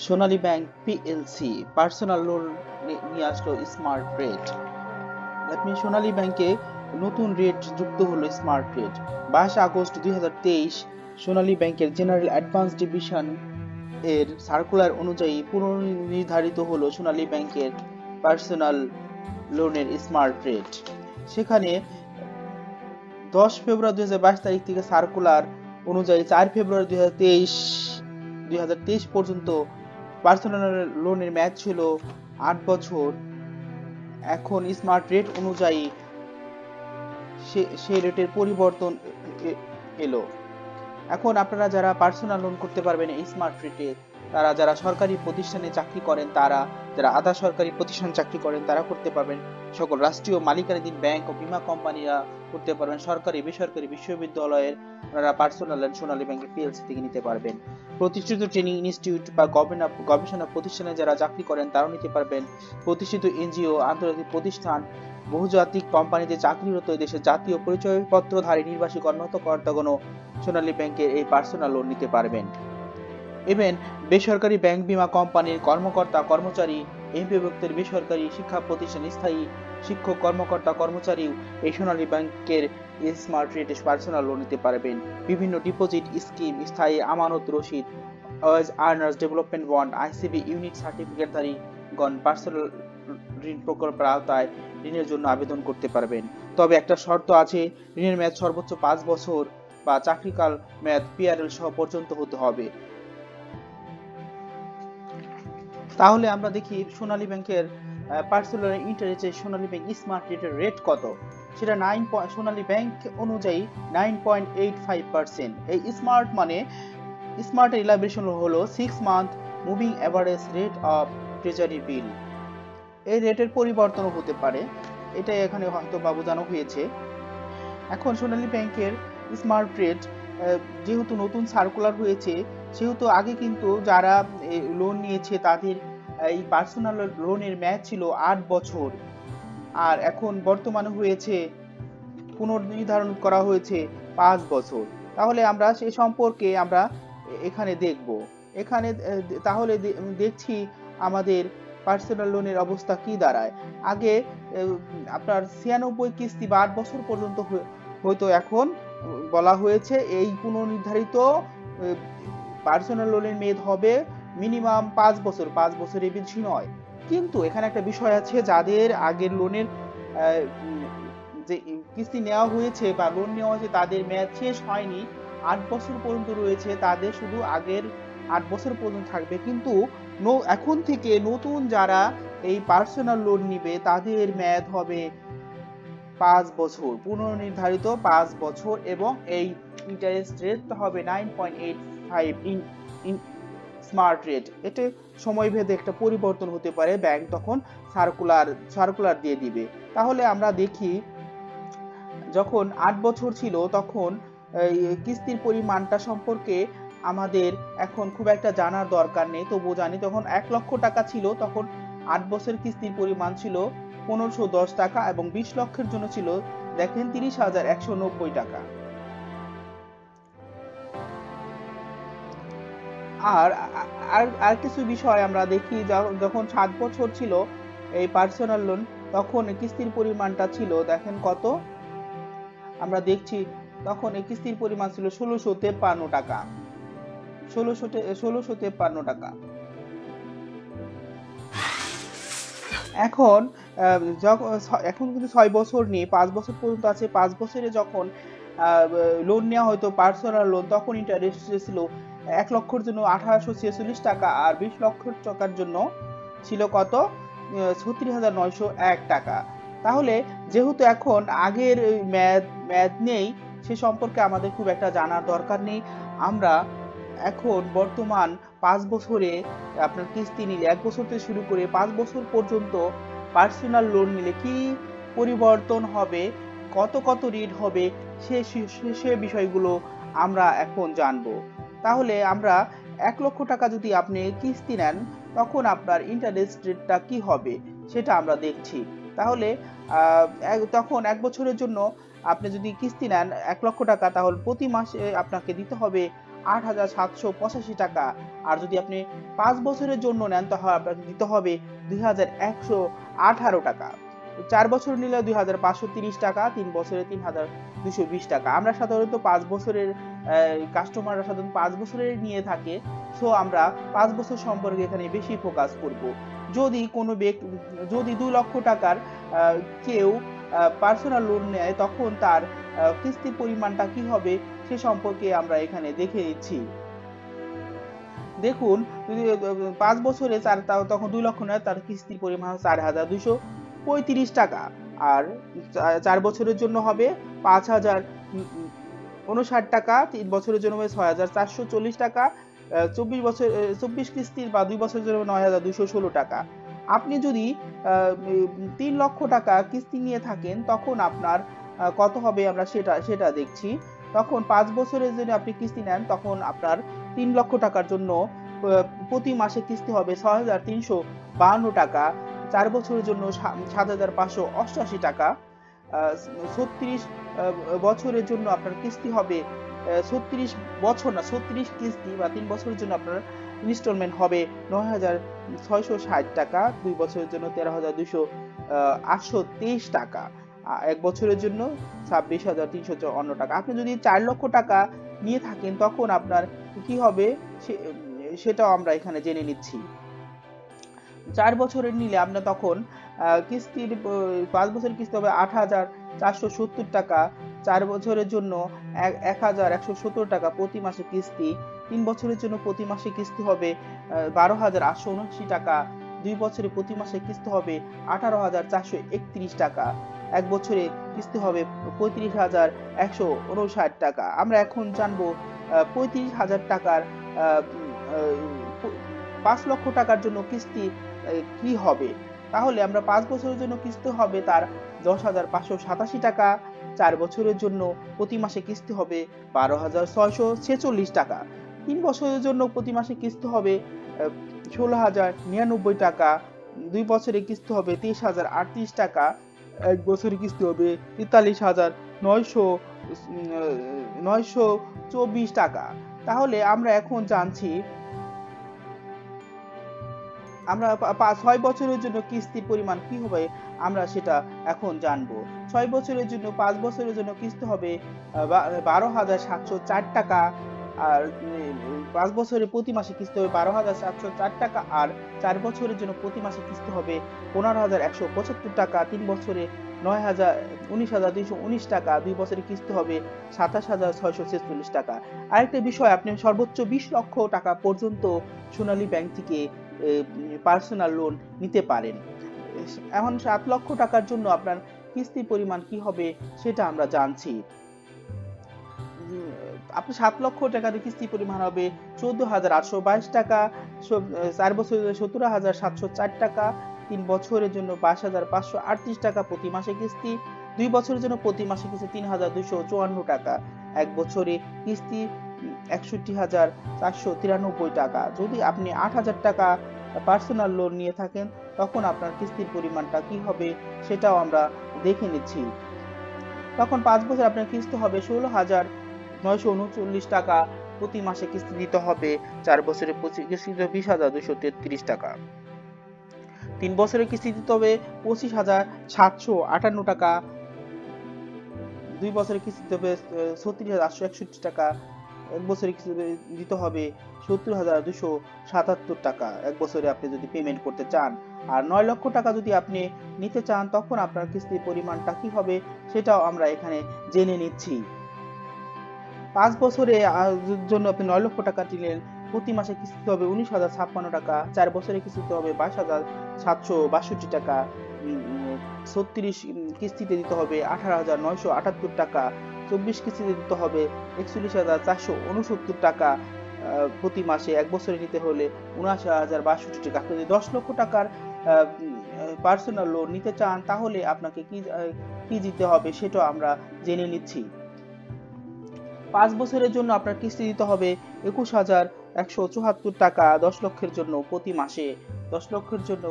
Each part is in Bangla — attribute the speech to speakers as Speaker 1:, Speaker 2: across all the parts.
Speaker 1: Sonali bank PLC personal loan নিয়ে আসলো স্মার্ট রেট মিন সোনালী ব্যাংকে নতুন রেট যুক্ত হলো স্মার্ট রেট বাইশ আগস্ট দু হাজার তেইশ, সোনালী ব্যাংকের জেনারেল অ্যাডভান্স ডিভিশন এর সার্কুলার অনুযায়ী পুনর্নির্ধারিত হলো সোনালী ব্যাংকের পার্সোনাল লোনের স্মার্ট রেট সেখানে দশ ফেব্রুয়ারি দুই হাজার বাইশ তারিখ থেকে সার্কুলার অনুযায়ী চার ফেব্রুয়ারি দুই দুই পর্যন্ত পার্সোনাল লোনের ম্যাচ ছিল আট বছর। এখন স্মার্ট রেট অনুযায়ী সেই রেটের পরিবর্তন এলো। এখন আপনারা যারা পার্সোনাল লোন করতে পারবেন এই স্মার্ট রেটে তারা যারা সরকারি প্রতিষ্ঠানে চাকরি করেন, তারা যারা আধা সরকারি প্রতিষ্ঠান চাকরি করেন, তারা করতে পারবেন। সকল রাষ্ট্রীয় মালিকানাধীন ব্যাংক ও বীমা কোম্পানিরা করতে পারবেন। সরকারি, বেসরকারি বিশ্ববিদ্যালয়ের আপনারা পার্সোনাল লোন সোনালী ব্যাংকে পিএলসি থেকে নিতে পারবেন। প্রতিষ্ঠিত ট্রেনিং ইনস্টিটিউট বা গবেষণা প্রতিষ্ঠানে যারা চাকরি করেন, তারাও নিতে পারবেন। প্রতিষ্ঠিত এনজিও, আন্তর্জাতিক প্রতিষ্ঠান, বহুজাতিক কোম্পানিতে চাকরিরত দেশের জাতীয় পরিচয়পত্রধারী নির্বাসী কর্মরত কর্তাগণও সোনালী ব্যাংকের এই পার্সোনাল লোন নিতে পারবেন। ইভেন বেসরকারি ব্যাংক বিমা কোম্পানির কর্মকর্তা, কর্মচারী এমপিভুক্তের বেসরকারি শিক্ষা প্রতিষ্ঠান স্থায়ী শিক্ষক, কর্মকর্তা, কর্মচারীও এই সোনালী ব্যাংকের স্মার্ট রেটে পার্সোনাল লোন নিতে পারবেন। বিভিন্ন ডিপোজিট স্কিম স্থায়ী আমানত রসিদ wage earners development bond ICB unit সার্টিফিকেটধারী গণ পার্সোনাল ঋণ প্রকল্পের আওতায় ঋণের জন্য আবেদন করতে পারবেন। তবে একটা শর্ত আছে, ঋণের মেয়াদ সর্বোচ্চ পাঁচ বছর বা চাকরিকাল মেয়াদ পিআরএল সহ পর্যন্ত হতে হবে। তাহলে আমরা দেখি সোনালী ব্যাংকের পার্সোনাল ইন্টারেস্টে সোনালী ব্যাংক স্মার্ট রেটের রেট কত? সেটা নাইন সোনালী ব্যাংক অনুযায়ী nine point eight five percent এই স্মার্ট মানে স্মার্ট ইলাবেশন হলো six month moving average rate of treasury bill এই রেটের পরিবর্তন হতে পারে, এটাই এখানে হয়তো বা বোঝানো হয়েছে। এখন সোনালী ব্যাংকের স্মার্ট রেট যেহেতু নতুন সার্কুলার হয়েছে, সেহেতু আগে কিন্তু যারা লোন নিয়েছে তাদের এই পার্সোনাল লোনের ম্যাচ ছিল আট বছর। আর এখন বর্তমানে হয়েছে, পুনর্নির্ধারণ করা হয়েছে পাঁচ বছর। তাহলে আমরা সে সম্পর্কে আমরা এখানে দেখব। এখানে তাহলে দেখছি আমাদের পার্সোনাল লোনের অবস্থা কি দাঁড়ায়। আগে আপনার ছিয়ানব্বই কিস্তি বা আট বছর পর্যন্ত হয়তো এখন বলা হয়েছে এই পুনর্নির্ধারিত পার্সোনাল লোনের মেয়াদ হবে মিনিমাম পাঁচ বছর, পাঁচ বছরের বেশি নয়। কিন্তু এখানে একটা বিষয় আছে, যাদের আগের লোনের যে কিস্তি নেওয়া হয়েছে বা লোন নেওয়া হয়েছে, তাদের মেয়াদ শেষ হয়নি। আট বছর পর্যন্ত রয়েছে, তাদের শুধু আগের আট বছর পর্যন্ত থাকবে। কিন্তু এখন থেকে নতুন যারা এই পার্সোনাল লোন নিবে, তাদের মেয়াদ হবে পাঁচ বছর, পুনর্নির্ধারিত পাঁচ বছর এবং এই ইন্টারেস্ট রেট হবে nine point eight five smart rate এতে সময় ভেদে একটা পরিবর্তন হতে পারে ব্যাংক তখন সার্কুলার সার্কুলার দিয়ে দিবে। তাহলে আমরা দেখি, যখন আট বছর ছিল, তখন কিস্তির পরিমাণটা সম্পর্কে আমাদের এখন খুব একটা জানার দরকার নেই। তবুও জানি তখন এক লক্ষ টাকা ছিল, তখন আট বছর কিস্তির পরিমাণ ছিল পনেরোশো দশ টাকা এবং বিশ লক্ষের জন্য ছিল, দেখেন, তিরিশ হাজার একশো নব্বই টাকা। আর আর কিছু বিষয় আমরা দেখি, যখন সাত বছর ছিল এই পার্সোনাল লোন তখন কিস্তির পরিমাণটা ছিল, দেখেন কত? আমরা দেখছি, তখন এই কিস্তির পরিমাণ ছিল ষোলোশো তেপ্পান্ন টাকা। ষোলোশো ষোলোশো তেপ্পান্ন টাকা। এখন এখন কিন্তু ছয় বছর নিয়ে পাঁচ বছর পর্যন্ত আছে। পাঁচ বছরে যখন লোন নেওয়া হয়তো পার্সোনাল লোন তখন ইন্টারেস্ট ছিল এক লক্ষর জন্য আঠারোশো ছেচল্লিশ টাকা আর বিশ লক্ষ টাকার জন্য ছিল কত? ছত্রিশ হাজার নয়শো এক টাকা। তাহলে যেহেতু এখন আগের ম্যাদ ম্যাদ নেই, সে সম্পর্কে আমাদের খুব একটা জানার দরকার নেই। আমরা এখন বর্তমান পাঁচ বছরে আপনার কিস্তি নিলে, এক বছর থেকে শুরু করে পাঁচ বছর পর্যন্ত পার্সোনাল লোন নিলে কি পরিবর্তন হবে? কত কত রেট হবে? সে সে বিষয়গুলো আমরা এখন জানব। তাহলে আমরা এক লক্ষ টাকা যদি আপনি কিস্তি নেন, তখন আপনার ইন্টারেস্ট রেটটা কি হবে সেটা আমরা দেখছি। তাহলে তখন এক বছরের জন্য আপনি যদি কিস্তি নেন এক লক্ষ টাকা, তাহলে প্রতি মাসে আপনাকে দিতে হবে আট হাজার সাতশো পঁচাশি টাকা। আর যদি আপনি পাঁচ বছরের জন্য নেন, তাহলে আপনাকে দিতে হবে দুই হাজার একশো আঠারো টাকা। চার বছর নিলে দুই হাজার পাঁচশো তিরিশ টাকা, তিন বছরে তিন হাজার দুশো বিশ টাকা। আমরা সাধারণত পাঁচ বছরের কাস্টমাররা সাধারণত পাঁচ বছরের নিয়ে থাকে। সো আমরা পাঁচ বছর সম্পর্কে এখানে বেশি ফোকাস করব। যদি কোনো ব্যক্তি, যদি দুই লক্ষ টাকার কেউ পার্সোনাল লোন নেয়, তখন তার কিস্তির পরিমাণটা কি হবে সে সম্পর্কে আমরা এখানে দেখে নিচ্ছি। দেখুন পাঁচ বছরে চার তখন দুই লক্ষ নেয়, তার কিস্তির পরিমাণ চার হাজার দুইশো। পঁয়ত্রিশ টাকা। আর চার বছরের জন্য হবে পাঁচ হাজার উনষাট টাকা, তিন বছরের জন্য হবে ছয় হাজার চারশো চল্লিশ টাকা চব্বিশ বছর চব্বিশ কিস্তির বা দুই বছরের জন্য নয় হাজার দুশো ষোলো টাকা। আপনি যদি তিন লক্ষ টাকা কিস্তি নিয়ে থাকেন, তখন আপনার কত হবে আমরা সেটা সেটা দেখছি। তখন পাঁচ বছরের জন্য আপনি কিস্তি নেন, তখন আপনার তিন লক্ষ টাকার জন্য প্রতি মাসে কিস্তি হবে ছয় হাজার তিনশো বাহান্ন টাকা। চার বছরের জন্য সাত হাজার পাঁচশো অষ্টআশি টাকা ছত্রিশ বছরের জন্য আপনার কিস্তি হবে ছত্রিশ বছর না, ছত্রিশ কিস্তি বা তিন বছরের জন্য আপনার ইনস্টলমেন্ট হবে নয় হাজার ছয়শো ষাট টাকা, দুই বছরের জন্য তেরো হাজার দুশো আটশো তেইশ টাকা এক বছরের জন্য ছাব্বিশ হাজার তিনশো চুয়ান্ন টাকা। আপনি যদি চার লক্ষ টাকা নিয়ে থাকেন, তখন আপনার কি হবে সেটাও আমরা এখানে জেনে নিচ্ছি। চার বছরের নিলে আপনার তখন কিস্তির পাঁচ বছরের কিস্তি হবে আট হাজার চারশো সত্তর টাকা। চার বছরের জন্য এক হাজার একশো সত্তর টাকা প্রতি মাসে কিস্তি। তিন বছরের জন্য প্রতি মাসে কিস্তি হবে বারো হাজার আটশো উনআশি টাকা। দুই বছরে প্রতি মাসে কিস্তি হবে আঠারো হাজার চারশো একত্রিশ টাকা। এক বছরে কিস্তি হবে পঁয়ত্রিশ হাজার একশো উনষাট টাকা। আমরা এখন জানব পঁয়ত্রিশ হাজার টাকার পাঁচ লক্ষ টাকার জন্য কিস্তি কি হবে? তাহলে আমরা পাঁচ বছরের জন্য কিস্তি হবে তার দশ হাজার পাঁচশো সাতাশি টাকা। চার বছরের জন্য প্রতি মাসে কিস্তি হবে বারো হাজার ছয়শো ছেচল্লিশ টাকা। তিন বছরের জন্য প্রতি মাসে কিস্তি হবে ষোলো হাজার নিরানব্বই টাকা। দুই বছরে কিস্তি হবে তেইশ হাজার আটত্রিশ টাকা। এক বছরে কিস্তি হবে তেতাল্লিশ হাজার নয়শো নয়শো চব্বিশ টাকা। তাহলে আমরা এখন জানছি আমরা ছয় বছরের জন্য কিস্তির পরিমাণ কি হবে আমরা সেটা এখন জানব। ছয় বছরের জন্য, পাঁচ বছরের জন্য কিস্তি হবে বারো হাজার সাতশো চার টাকা, আর পাঁচ বছরে প্রতি মাসে কিস্তি হবে বারো হাজার সাতশো চার টাকা, আর চার বছরের জন্য প্রতি মাসে কিস্তি হবে পনেরো হাজার একশো পঁচাত্তর টাকা, তিন বছরে নয় হাজার উনিশ হাজার দুইশো উনিশ টাকা, দুই বছরে কিস্তি হবে সাতাশ হাজার ছয়শো ছেচল্লিশ টাকা। আরেকটা বিষয়, আপনি সর্বোচ্চ বিশ লক্ষ টাকা পর্যন্ত সোনালী ব্যাংক থেকে পার্সোনাল লোন নিতে পারেন। এখন সাত লক্ষ টাকার জন্য আপনার কিস্তির পরিমাণ কি হবে সেটা আমরা জানছি। আপনি সাত লক্ষ টাকার কিস্তি পরিমাণ হবে চোদ্দ হাজার আটশো বাইশ টাকা চার বছরের সতেরো হাজার সাতশো চার টাকা, তিন বছরের জন্য বাইশ হাজার পাঁচশো আটত্রিশ টাকা প্রতি মাসে কিস্তি, দুই বছরের জন্য প্রতি মাসে কিস্তি তিন হাজার দুইশো চুয়ান্ন টাকা। এক বছরে কিস্তি একষট্টি হাজার চারশো তিরানব্বই টাকা। যদি আপনি আট হাজার টাকা পার্সোনাল লোন নিয়ে থাকেন, তখন আপনার কিস্তির পরিমাণটা কি হবে সেটাও আমরা দেখে নিচ্ছি। তখন পাঁচ বছর আপনার কিস্তি হবে ষোলো হাজার নয়শো উনচল্লিশ টাকা। প্রতি মাসে কিস্তি দিতে হবে চার বছরে কিস্তি দিতে বিশ হাজার দুশো তেত্রিশ টাকা। তিন বছরের কিস্তি দিতে হবে পঁচিশ হাজার সাতশো আটান্ন টাকা। দুই বছরের কিস্তি দিতে হবে ছত্রিশ হাজার আটশো একষট্টি টাকা। এক বছরে দিতে হবে সত্তর হাজার দুশো সাতাত্তর টাকা। এক বছরে আপনি যদি পেমেন্ট করতে চান। আর নয় লক্ষ টাকা যদি আপনি নিতে চান, তখন আপনার কিস্তির পরিমাণটা কী হবে সেটাও আমরা এখানে জেনে নিচ্ছি। পাঁচ বছরে জন্য আপনি নয় লক্ষ টাকা দিলেন, প্রতি মাসে কিস্তি হবে উনিশ হাজার ছাপ্পান্ন টাকা। চার বছরে কিস্তিতে হবে বাইশ হাজার সাতশো বাষট্টি টাকা। ছত্রিশ কিস্তিতে দিতে হবে আঠারো হাজার নয়শো আটাত্তর টাকা। চব্বিশ কিস্তিতে দিতে হবে। একচল্লিশ হাজার চারশো উনসত্তর টাকা প্রতি মাসে এক বছরে নিতে হলে উনআশি হাজার বাষট্টি টাকা। যদি দশ লক্ষ টাকার পার্সোনাল লোন নিতে চান, তাহলে আপনাকে কি কি দিতে হবে সেটা আমরা জেনে নিচ্ছি। পাঁচ বছরের জন্য আপনার কিস্তি দিতে হবে একুশ হাজার একশো চুয়াত্তর টাকা দশ লক্ষের জন্য প্রতি মাসে। দশ লক্ষের জন্য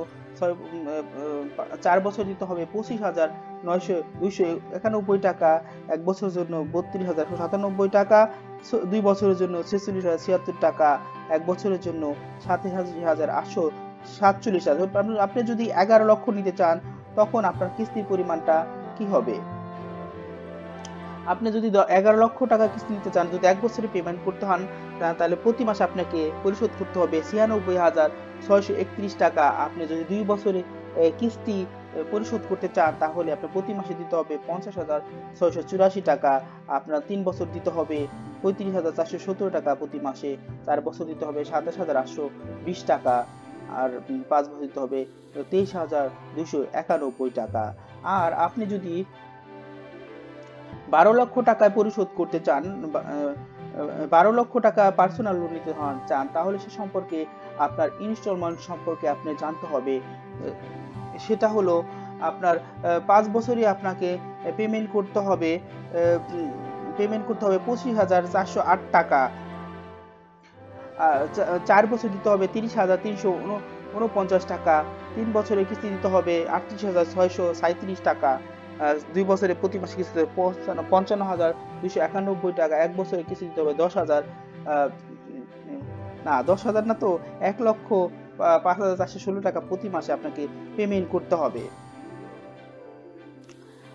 Speaker 1: চার বছর দিতে হবে, পঁচিশ হাজার নয়শো, দুইশো একানব্বই টাকা, এক বছরের জন্য বত্রিশ হাজার সাতানব্বই টাকা দুই বছরের জন্য ছেচল্লিশ হাজার ছিয়াত্তর টাকা, এক বছরের জন্য সাতাশ হাজার আটশো সাতচল্লিশ হাজার আপনি- যদি এগারো লক্ষ নিতে চান, তখন আপনার কিস্তির পরিমাণটা কি হবে? আপনি যদি এগারো লক্ষ টাকা কিস্তি নিতে চান, যদি এক বছরে পেমেন্ট করতে হন তাহলে প্রতি মাসে আপনাকে পরিশোধ করতে হবে ছিয়ানব্বই হাজার ছয়শো একত্রিশ টাকা। আপনি যদি দুই বছরে কিস্তি পরিশোধ করতে চান, তাহলে আপনার প্রতি মাসে দিতে হবে পঞ্চাশ হাজার ছয়শো চুরাশি টাকা। আপনার তিন বছর দিতে হবে পঁয়ত্রিশ হাজার চারশো সত্তর টাকা প্রতি মাসে। চার বছর দিতে হবে সাতাশ হাজার আটশো বিশ টাকা। আর পাঁচ বছর দিতে হবে তেইশ হাজার দুশো একানব্বই টাকা। আর আপনি যদি বারো লক্ষ টাকায় পরিশোধ করতে চান বারো লক্ষ টাকা পার্সোনাল লোন নিতে হন, চান, তাহলে সে সম্পর্কে আপনার ইনস্টলমেন্ট সম্পর্কে আপনি জানতে হবে। সেটা হলো আপনার পাঁচ বছরই আপনাকে পেমেন্ট করতে হবে পেমেন্ট করতে হবে পঁচিশ হাজার চারশো আট টাকা। চার বছর দিতে হবে তিরিশ হাজার তিনশো উনপঞ্চাশ টাকা। তিন বছরের কিস্তি দিতে হবে আটত্রিশ হাজার ছয়শো সাঁত্রিশ টাকা। দুই বছরে প্রতি মাসে কিস্তি দিতে পঞ্চান্ন- হাজার দুইশো একানব্বই টাকা, এক বছরে কিস্তি দিতে হবে দশ হাজার না, দশ হাজার না তো, এক লক্ষ পাঁচ হাজার চারশো ষোলো টাকা প্রতি মাসে আপনাকে পেমেন্ট করতে হবে।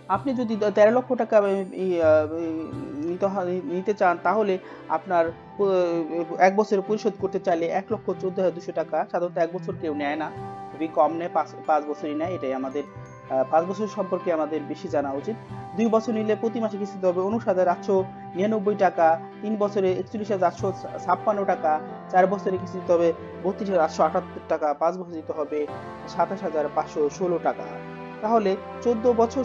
Speaker 1: আপনি যদি তেরো লক্ষ টাকা নিতে চান, তাহলে আপনার এক বছরে পরিশোধ করতে চাইলে এক লক্ষ চোদ্দ হাজার দুশো টাকা, সাধারণত এক বছর কেউ নেয় না, খুবই কম নেয় পাঁচ বছরই নেয়, এটাই আমাদের পাঁচ বছর সম্পর্কে আমাদের বেশি জানা উচিত। দুই বছর নিলে প্রতি মাসে কিস্তি হবে উনিশ হাজার আটশো নিরানব্বই টাকা, তিন বছরে একচল্লিশ হাজার আটশো ছাপ্পান্ন টাকা, চার বছরে কিস্তি দিতে হবে বত্রিশ হাজার আটশো আটাত্তর টাকা, পাঁচ বছর দিতে হবে সাতাশ হাজার পাঁচশো ষোলো টাকা। তাহলে চোদ্দ বছর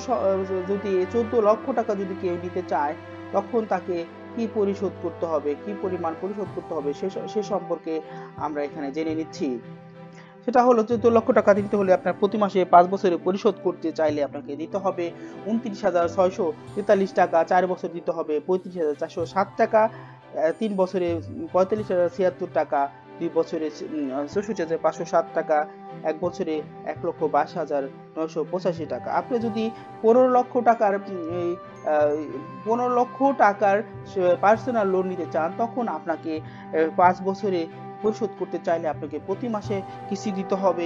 Speaker 1: যদি চোদ্দ লক্ষ টাকা যদি কেউ নিতে চায়, তখন তাকে কি পরিশোধ করতে হবে, কি পরিমাণ পরিশোধ করতে হবে সে সম্পর্কে আমরা এখানে জেনে নিচ্ছি। সেটা হলো চোদ্দ লক্ষ টাকা দিতে হলে আপনার প্রতি মাসে পাঁচ বছরে পরিশোধ করতে চাইলে আপনাকে দিতে হবে উনত্রিশ হাজার ছয়শো তেতাল্লিশ টাকা, চার বছর দিতে হবে পঁয়ত্রিশ হাজার চারশো সাত টাকা তিন বছরে পঁয়তাল্লিশ হাজার ছিয়াত্তর টাকা, দুই বছরে চৌষট্টি হাজার পাঁচশো সাত টাকা, এক বছরে এক লক্ষ বাইশ হাজার নয়শো পঁচাশি টাকা। আপনি যদি পনেরো লক্ষ টাকার পনেরো লক্ষ টাকার পার্সোনাল লোন নিতে চান, তখন আপনাকে পাঁচ বছরে পরিশোধ করতে চাইলে আপনাকে প্রতি মাসে কিস্তি দিতে হবে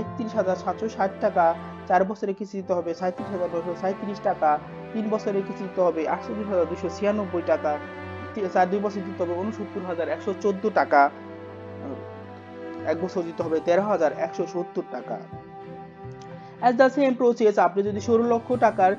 Speaker 1: একত্রিশ হাজার সাতশো ষাট টাকা, চার বছরে কিস্তি দিতে হবে, সাঁত্রিশ হাজার নশো সাঁত্রিশ টাকা, তিন বছরে কিস্তি দিতে হবে আটচল্লিশ হাজার দুশো ছিয়ানব্বই টাকা চার দুই বছর দিতে হবে উনসত্তর হাজার একশো চোদ্দ টাকা, এক বছর দিতে হবে তেরো হাজার একশো সত্তর টাকা। অ্যাজ দ্য সেম প্রসেস আপনি যদি ষোলো লক্ষ টাকার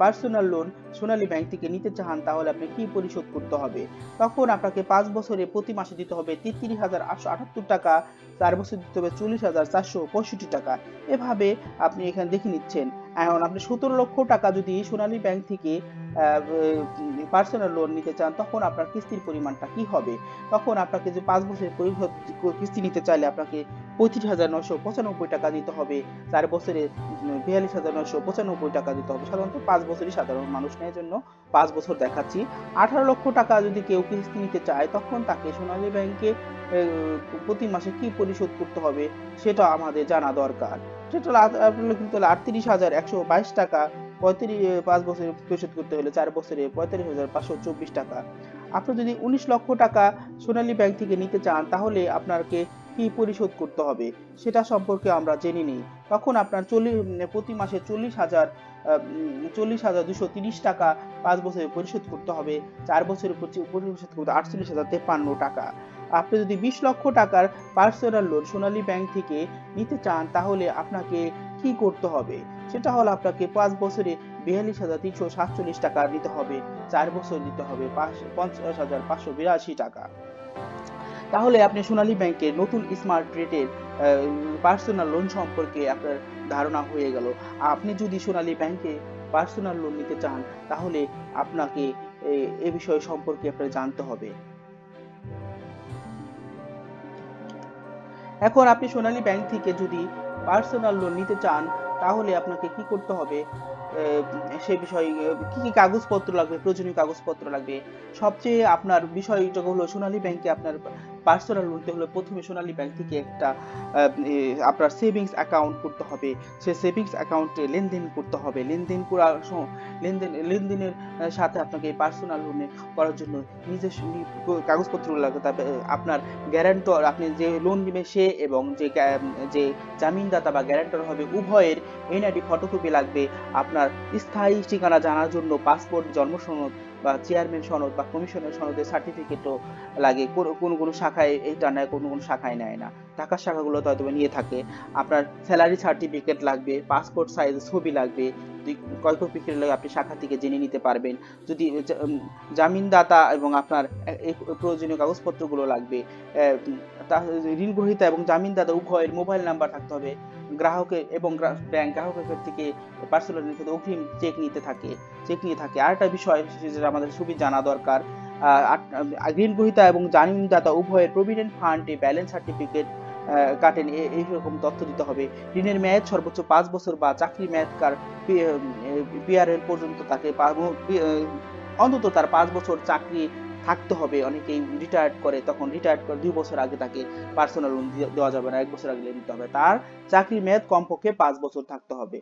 Speaker 1: পার্সোনাল লোন সোনালী ব্যাংক থেকে নিতে চান, তাহলে আপনি কি পরিশোধ করতে হবে? তখন আপনাকে পাঁচ বছরে প্রতি মাসে দিতে হবে তেত্রিশ হাজার আটশো আটাত্তর টাকা, চার বছর দিতে হবে চল্লিশ হাজার চারশো পঁয়ষট্টি টাকা। এভাবে আপনি এখানে দেখে নিচ্ছেন। এখন আপনি সতেরো লক্ষ টাকা যদি সোনালী ব্যাংক থেকে পার্সোনাল লোন নিতে চান, তখন আপনার কিস্তির পরিমাণটা কি হবে? তখন আপনাকে যে পাঁচ বছরের পরিশোধ কিস্তি নিতে চাইলে আপনাকে পঁয়ত্রিশ হাজার নশো পঁচানব্বই টাকা দিতে হবে। চার বছরে বিয়াল্লিশ হাজার নশো পঁচানব্বই টাকা দিতে হবে। সাধারণত পাঁচ বছরই সাধারণ মানুষ নেয় জন্য পাঁচ বছর দেখাচ্ছি। আঠারো লক্ষ টাকা যদি কেউ কিস্তি নিতে চায়, তখন তাকে সোনালী ব্যাংকে প্রতি মাসে কি পরিশোধ করতে হবে, সেটা আমাদের জানা দরকার। সেটা আপনার কিন্তু আটত্রিশ হাজার একশো বাইশ টাকা, পঁয়ত্রিশ পাঁচ বছরে পরিশোধ করতে হলে চার বছরে পঁয়তাল্লিশ হাজার পাঁচশো চব্বিশ টাকা। আপনি যদি উনিশ লক্ষ টাকা সোনালী ব্যাংক থেকে নিতে চান, তাহলে আপনাকে কি পরিশোধ করতে হবে সেটা সম্পর্কে আমরা জেনে নিই। তখন আপনার চল্লিশ প্রতি মাসে চল্লিশ হাজার চল্লিশ হাজার দুশো তিরিশ টাকা পাঁচ বছরে পরিশোধ করতে হবে। চার বছরে পরি- পরিশোধ করতে আটচল্লিশ হাজার তেপ্পান্ন টাকা। আপনি যদি বিশ লক্ষ টাকার পার্সোনাল লোন সোনালী ব্যাংক থেকে নিতে চান, তাহলে আপনাকে কি করতে হবে? সেটা হলো আপনাকে পাঁচ বছরে বিয়াল্লিশ হাজার তিনশো সাতচল্লিশ টাকা দিতে হবে। চার বছর দিতে হবে পাঁচ- পঞ্চাশ হাজার পাঁচশো বিরাশি টাকা। তাহলে আপনি সোনালী ব্যাংকের নতুন স্মার্ট রেটের পার্সোনাল লোন সম্পর্কে আপনার ধারণা হয়ে গেল। আপনি যদি সোনালী ব্যাংকে পার্সোনাল লোন নিতে চান, তাহলে আপনাকে, এ বিষয় সম্পর্কে আপনার জানতে হবে। এখন আপনি সোনালী ব্যাংক থেকে যদি পার্সোনাল লোন নিতে চান তাহলে আপনাকে কি করতে হবে? সে বিষয়ে কি কি কাগজপত্র লাগবে? প্রয়োজনীয় কাগজপত্র লাগবে। সবচেয়ে আপনার বিষয়টা হলো সোনালী ব্যাংকে আপনার পার্সোনাল লোন নিতে হলে প্রথমে সোনালী ব্যাংক থেকে একটা আপনার সেভিংস অ্যাকাউন্ট করতে হবে। সেই সেভিংস অ্যাকাউন্টে লেনদেন করতে হবে। লেনদেন করার লেনদেন, লেনদেনের সাথে আপনাকে পার্সোনাল লোনে করার জন্য নিজস্ব কাগজপত্র লাগবে। তবে আপনার গ্যারান্টর আপনি যে লোন নেবে সে এবং যে যে জামিনদাতা বা গ্যারান্টর হবে, উভয়ের এনআইডি ফটোকপি লাগবে। আপনার স্থায়ী ঠিকানা জানার জন্য পাসপোর্ট জন্ম সনদ বা চেয়ারম্যান সনদ বা কমিশনের সনদের সার্টিফিকেটও লাগে। কোনো কোনো শাখায় এটা নেয়, কোনো কোনো শাখায় নেয় না। ঢাকার শাখাগুলো হয়তো নিয়ে থাকে। আপনার স্যালারি সার্টিফিকেট লাগবে পাসপোর্ট সাইজ ছবি লাগবে কয় কপি লাগে আপনি শাখা থেকে জেনে নিতে পারবেন। যদি জামিনদাতা এবং আপনার প্রয়োজনীয় কাগজপত্রগুলো লাগবে। ঋণ গ্রহীতা এবং জামিনদাতা উভয়ের মোবাইল নাম্বার থাকতে হবে। গ্রাহকের এবং ব্যাংক গ্রাহকের থেকে পার্সোনাল ক্ষেত্রে অগ্রিম চেক নিতে থাকে চেক নিয়ে থাকে। আরেকটা বিষয় যেটা আমাদের খুবই জানা দরকার। ঋণ গ্রহীতা এবং জামিনদাতা উভয়ের প্রভিডেন্ট ফান্ডে ব্যালেন্স সার্টিফিকেট কাটেন। এইরকম তথ্য দিতে হবে। ঋণের মেয়াদ সর্বোচ্চ পাঁচ বছর বা চাকরি মেয়াদকার পিআরএল পর্যন্ত তাকে অন্তত তার পাঁচ বছর চাকরি থাকতে হবে। অনেকেই রিটায়ার্ড করে, তখন রিটায়ার্ড করে দুই বছর আগে তাকে পার্সোনাল লোন দেওয়া যাবে না, এক বছর আগে নিতে হবে। তার চাকরির মেয়াদ কমপক্ষে পাঁচ বছর থাকতে হবে।